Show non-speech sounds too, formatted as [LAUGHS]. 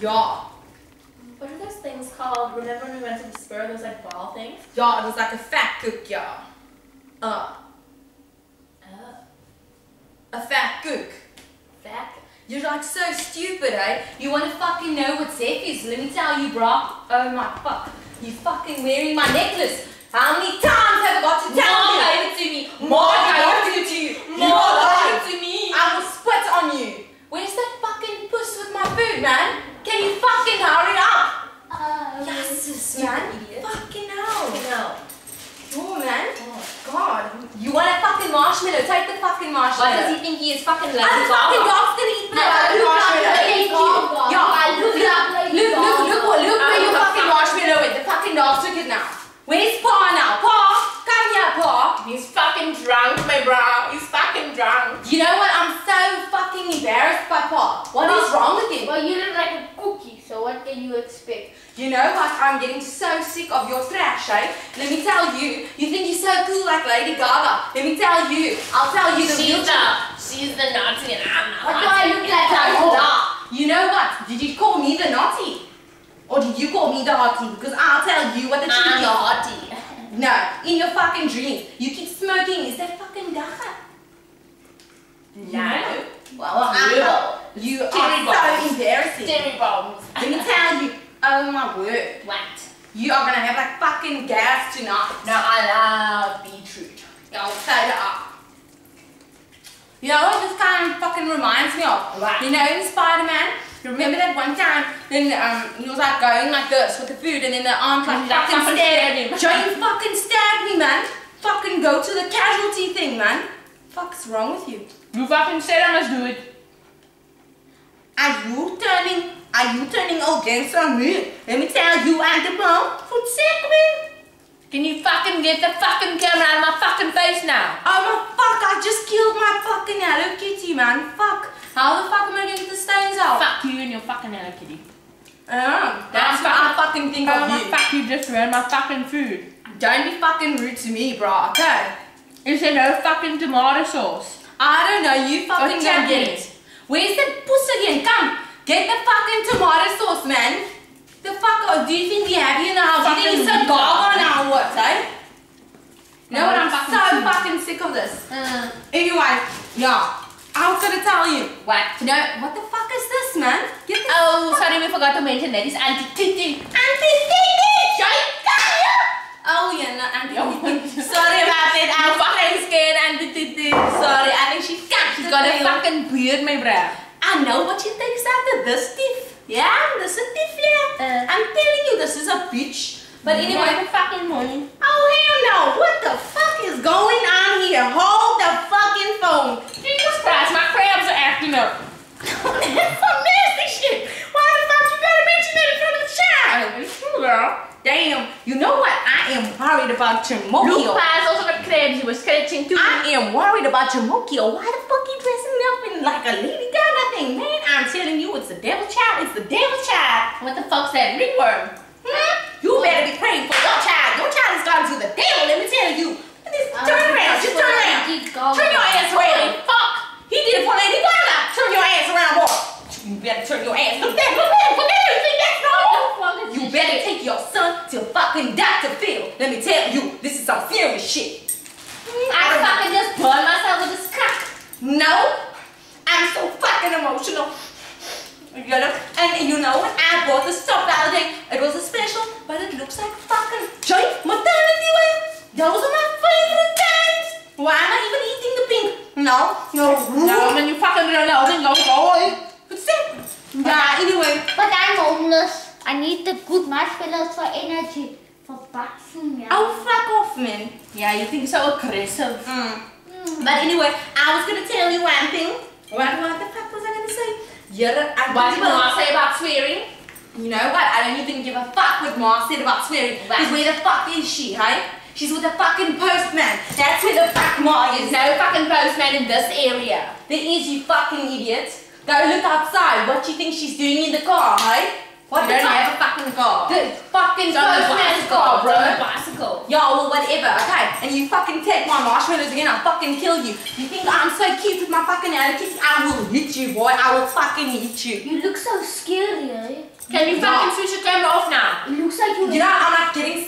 Yeah. What are those things called? Remember when we went to the spur, those like ball things? Yeah, it was like a vetkoek, yeah. Uh, Oh. a vetkoek. Fat. You're like so stupid, eh? You wanna fucking know what Zef is? Let me tell you, bro. Oh my fuck. You fucking wearing my necklace. How many times have I got to tell Mom you? gave it to me. Mom Mom gave it to you. Mom gave it to me. I will spit on you. Where's that fucking puss with my food, man? Can you fucking hurry up? Uh, Yes, man. idiot. Fucking hell. No. Oh, man. Oh. God. You want a fucking marshmallow? Take the fucking marshmallow. What does he think he is fucking Lady And the fucking dog's gonna eat my No, fucking look up marshmallow. Lady Gaga. Yeah, look look, look, look, look, where your fucking fuck- marshmallow is. The fucking dog took it now. Where's Pa now? Pa, come here, Pa. He's fucking drunk, my bro. He's fucking drunk. You know what? I'm so fucking embarrassed by Pa. What is wrong with him? Well, you look like a cookie, so what can you expect? You know what? I'm getting so sick of your trash, eh? Let me tell you. You think you're so like Lady Gaga. Let me tell you. I'll tell you the She's the, she's the naughty and I'm the What do I look like? A you know what? Did you call me the naughty? Or did you call me the hottie? Because I'll tell you what the truth I'm is. the hottie. [LAUGHS] No, in your fucking dreams. You keep smoking. Is that fucking gaga? No. Well, Terrible. You are so embarrassing. Let me tell you. Oh my word. What? You are gonna have like fucking gas tonight. No, I love beetroot. I'll say that. You know what this kind of fucking reminds me of? You know in Spider-Man? you Remember that one time then um he was like going like this with the food and then the aunt like fucking fucking stabbed stabbed him. Don't fucking stab me, man. Fucking go to the casualty thing, man. Fuck's wrong with you? You fucking said I must do it. Are you turning are you turning against on me? Let me tell you and the mom for man. Can you fucking get the fucking camera out of my fucking face now? Oh my fuck, I just killed my fucking Hello Kitty, man. Fuck. How the fuck am I gonna get the stains out? Fuck you and your fucking Hello Kitty. Oh, that's what I fucking think of you. fuck, you just ruined my fucking food. Don't be fucking rude to me, bro, okay? Is there no fucking tomato sauce? I don't know, you fucking go get it. Where's the puss again? Come, get the fucking tomato sauce, man. The fuck, oh, do you think we have you in the house? Do you think it's a dog on our what, eh? No, I'm fucking so fucking sick of this. Uh, Anyway, yeah, I was gonna tell you. what? No, what the fuck is this, man? Get the Oh, sorry, we forgot to mention that it's anti-titty. Oh yeah, no, Auntie. [LAUGHS] Yo. Sorry about it. I'm fucking scared, Auntie Titi. Sorry, I think she's got. A fucking beard, my bruh. I know what she thinks after this thief. Yeah, this is a thief. Yeah. Uh. I'm telling you, this is a bitch. But anyway, the fucking money. oh hell no! What the fuck is going on here? Hold the fucking phone. Jesus Christ, my crabs are acting up. [LAUGHS] That's some nasty shit. Why the fuck you gotta mention that in front of the child? It's true, girl. Damn. You know what? I am worried about Luke Chimokio. Pies also got crabs. He was scratching too. I am worried about Chimokio. Why the fuck you dressing up in like a Lady Gaga thing, man? I'm telling you, it's the devil child. It's the devil child. What the fuck's that ringworm? Hmm? You better be praying for your child. Your child has gone to the devil. Let me tell you. Just turn around. Just turn around. Turn your ass around. Fuck. He did it for Lady Gaga. Turn your ass around, boy. You better turn your ass. Look there. Look there. Look there. You think that's normal? You better take your son to fucking Dr. Phil. Let me tell you, this is some serious shit. I fucking just burned myself with this cock. No, I'm so fucking emotional. You know, and you know what? I bought the stuff the other day. It was a special, but it looks like fucking joint maternity wear. Those are my favorite things. Why am I even eating the pink? No, no, No, when you fucking don't know, then go away. What's that? Yeah, anyway. But I'm homeless. I need the good marshmallows for energy. Boxing, yeah. Oh, fuck off, man. Yeah, you think so aggressive. Mm. Mm. But anyway, I was gonna tell you one thing. What, what the fuck was I gonna say? Yeah, I What did well, say about swearing? You know what? I don't even give a fuck what Ma said about swearing. Because where the fuck is she, hey? She's with the fucking postman. That's where the fuck Ma There's is. no fucking postman in this area. There is, you fucking idiot. Go look outside. What do you think she's doing in the car, hey? What you the don't have a fucking car. The fucking It's on the postman's bicycle, car, bro. the bicycle. Yeah, well, whatever, okay? And you fucking take my marshmallows again, I'll fucking kill you. You think I'm so cute with my fucking Kitty? I will hit you, boy. I will fucking hit you. You look so scary, eh? Can you fucking switch your camera off now? It looks like You know I'm getting out.